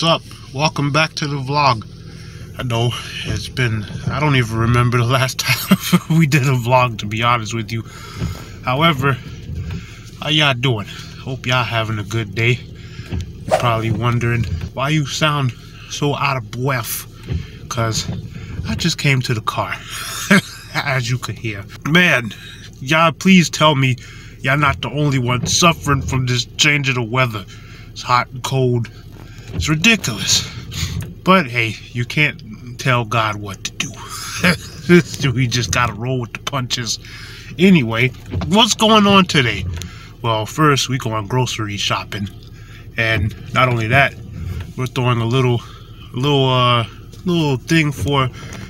What's up? Welcome back to the vlog. I know it's been, I don't even remember the last time we did a vlog to be honest with you. However, how y'all doing? Hope y'all having a good day. Probably wondering why you sound so out of breath. Cause I just came to the car, as you could hear. Man, y'all please tell me y'all not the only one suffering from this change of the weather. It's hot and cold. It's ridiculous. But hey, you can't tell God what to do. we just gotta roll with the punches. Anyway, what's going on today? Well, first we go on grocery shopping, and not only that, we're throwing a little, little, uh, little thing for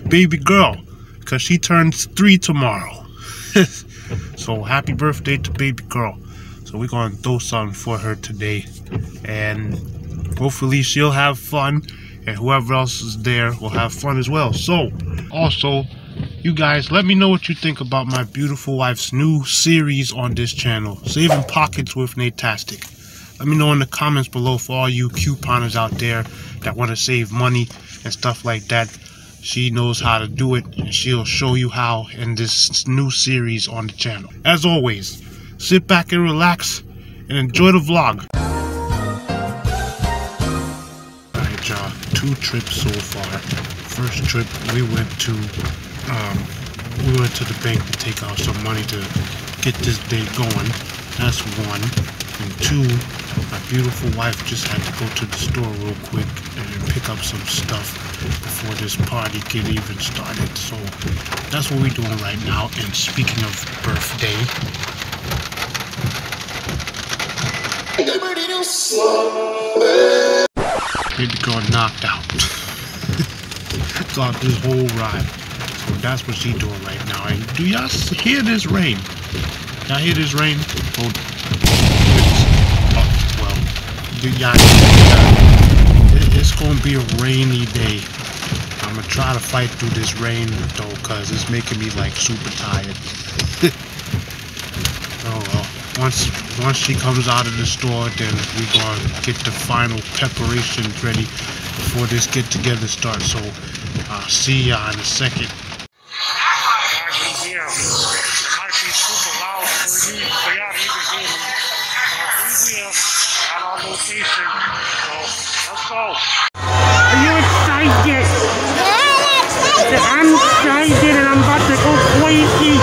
baby girl because she turns three tomorrow. so happy birthday to baby girl. So we're gonna throw something for her today, and hopefully she'll have fun and whoever else is there will have fun as well. So, also, you guys, let me know what you think about my beautiful wife's new series on this channel, Saving Pockets with Naytastic. Let me know in the comments below for all you couponers out there that want to save money and stuff like that. She knows how to do it, and she'll show you how in this new series on the channel. As always, sit back and relax and enjoy the vlog. Two trips so far. First trip, we went to um, we went to the bank to take out some money to get this day going. That's one. And two, my beautiful wife just had to go to the store real quick and pick up some stuff before this party get even started. So that's what we're doing right now. And speaking of birthday, baby girl knocked out throughout this whole ride. So that's what she's doing right now. And do y'all hear this rain? Y'all hear this rain? Oh, Hold oh, well, do y'all It's gonna be a rainy day. I'm gonna try to fight through this rain though, cause it's making me like super tired. Once once she comes out of the store, then we gonna get the final preparations ready before this get together starts. So I'll see y'all in a second. Are you excited? I'm excited and I'm about to go crazy.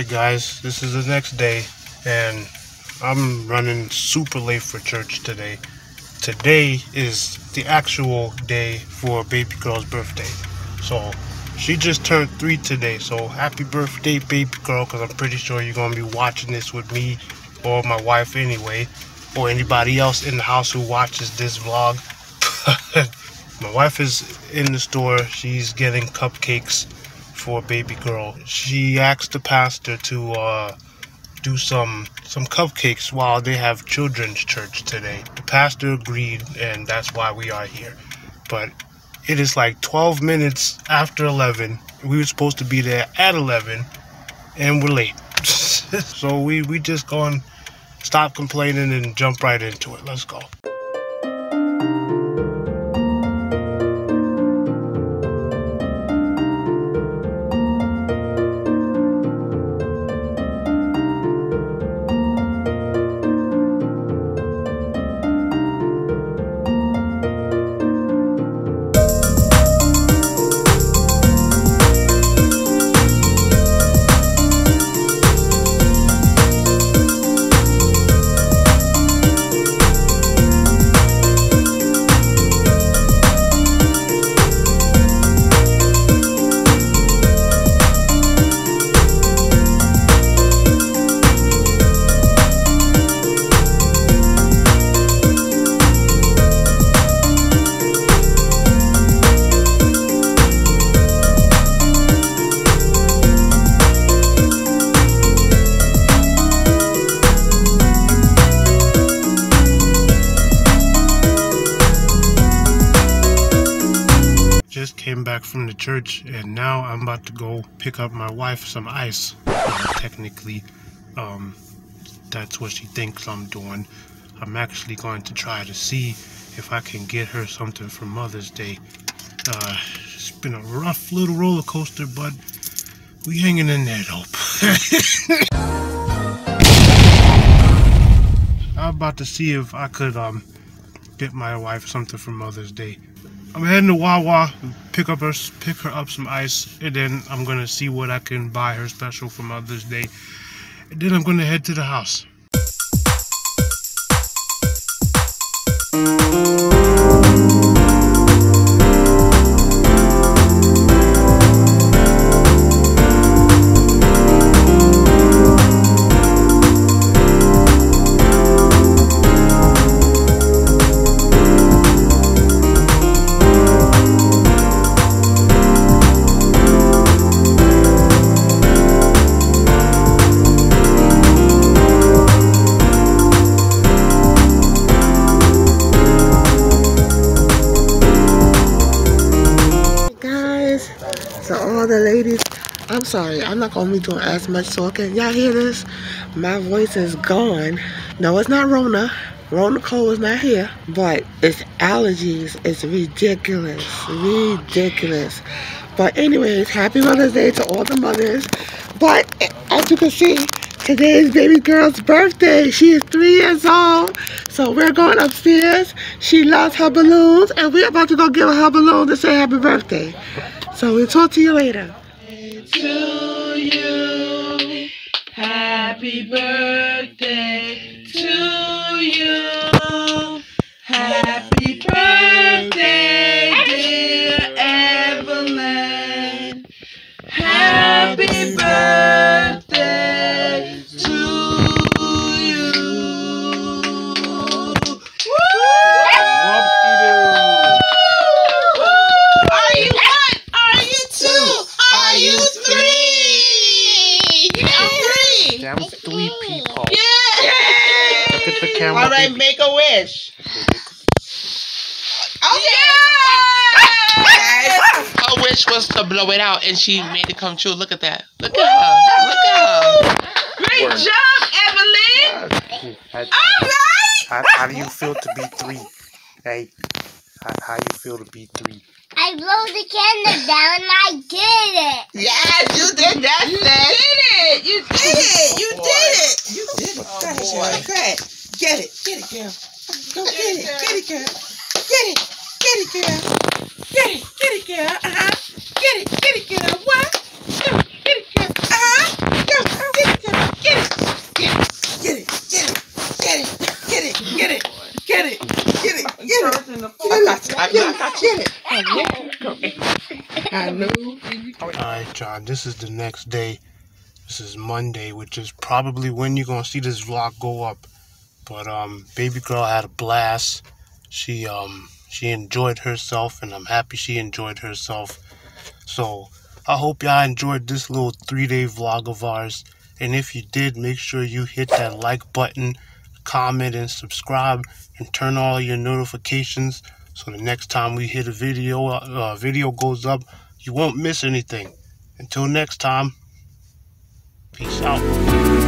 Guys, this is the next day, and I'm running super late for church today. Today is the actual day for baby girl's birthday. So she just turned three today. So happy birthday, baby girl, because I'm pretty sure you're gonna be watching this with me or my wife anyway, or anybody else in the house who watches this vlog. my wife is in the store. She's getting cupcakes for a baby girl. She asked the pastor to uh, do some some cupcakes while they have children's church today. The pastor agreed, and that's why we are here. But it is like 12 minutes after 11. We were supposed to be there at 11, and we're late. so we we just gonna stop complaining and jump right into it. Let's go. Church and now I'm about to go pick up my wife some ice. Uh, technically, um, that's what she thinks I'm doing. I'm actually going to try to see if I can get her something for Mother's Day. Uh, it's been a rough little roller coaster, but we hanging in there though. I'm about to see if I could um get my wife something for Mother's Day. I'm heading to Wawa, pick up her, pick her up some ice, and then I'm gonna see what I can buy her special for Mother's Day. And then I'm gonna head to the house. Sorry, I'm not gonna be doing as much talking. Y'all hear this? My voice is gone. No, it's not Rona. Rona Cole is not here, but it's allergies. It's ridiculous, ridiculous. But anyways, happy Mother's Day to all the mothers. But as you can see, today is baby girl's birthday. She is three years old. So we're going upstairs. She loves her balloons, and we're about to go give her her balloon to say happy birthday. So we'll talk to you later. To you. Happy birthday three. Damn three people. Yeah. Look at the camera. All right, make a wish. Oh yeah! Her wish was to blow it out, and she made it come true. Look at that. Look at her. Look at her. Great job, Evelyn. How, All right. how, how do you feel to be three? Hey, how, how you feel to be three? I blow the candle down and I did it. Yes, you did that, You sis. Did it. You did it. You did it. You did it. Go ahead, boy. Shirley. Go. Get it. Get it, girl. Go get it. Get it, girl. Get it. Get it, girl. Get it. Get it, girl. Uh-huh. Get it. Get it, girl. What? Go. Get it, girl. Uh-huh. Go. Get it, Kevin. Get it. Get it. Get it. Get it. Get it. Get it. Get it. Get it. Get it. Get it. I got you. I got you. Get it. I knew. Alright, John, this is the next day. This is Monday, which is probably when you're gonna see this vlog go up. But um baby girl had a blast. She um she enjoyed herself and I'm happy she enjoyed herself. So I hope y'all enjoyed this little three day vlog of ours. And if you did, make sure you hit that like button, comment, and subscribe, and turn all your notifications so the next time we hit a video, uh, video goes up, you won't miss anything. Until next time, Peace out.